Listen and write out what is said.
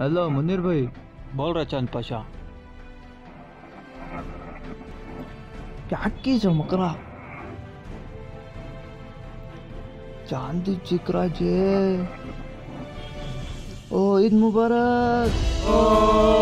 Hello Munir भाई बोल रहा चंद पाशा। क्या की चमकरा? चांदी चिकरा जे। ओ ईद मुबारक। ओ।